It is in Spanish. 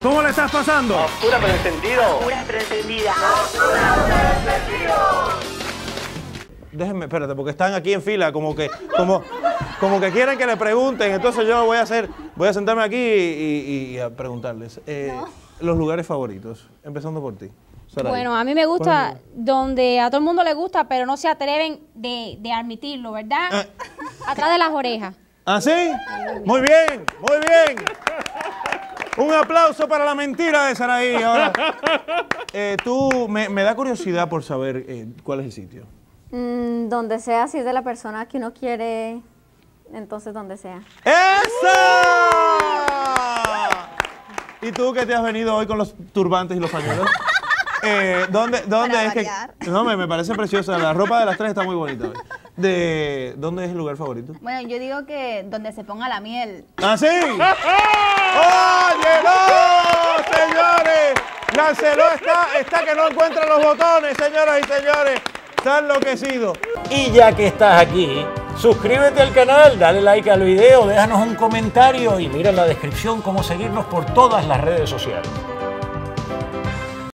¿Cómo le estás pasando? Pura pero encendido. Pura pero encendida. Déjenme, espérate, porque están aquí en fila, como que, como, como que quieren que le pregunten. Entonces yo voy a hacer, voy a sentarme aquí y, y- y a preguntarles. Eh, Los lugares favoritos, empezando por ti. Bueno, a mí me gusta donde a todo el mundo le gusta, pero no se atreven de, de admitirlo, ¿verdad? Ah. Atrás de las orejas. ¿Ah, sí? Muy bien, muy bien. Un aplauso para la mentira de Saraí. Ahora, eh, tú, me, me da curiosidad por saber eh, cuál es el sitio. Mm, donde sea, si es de la persona que uno quiere, entonces donde sea. ¡Esa! ¿Y tú que te has venido hoy con los turbantes y los pañuelos? Eh, ¿Dónde, dónde Para es que.? variar. No, me, me parece preciosa. La ropa de las tres está muy bonita hoy. De, ¿Dónde es el lugar favorito? Bueno, yo digo que donde se ponga la miel. ¿Ah, sí? ¡Oh, Lanceló está, está que no encuentra los botones, señoras y señores. Está enloquecido. Y ya que estás aquí, suscríbete al canal, dale like al video, déjanos un comentario y mira en la descripción cómo seguirnos por todas las redes sociales.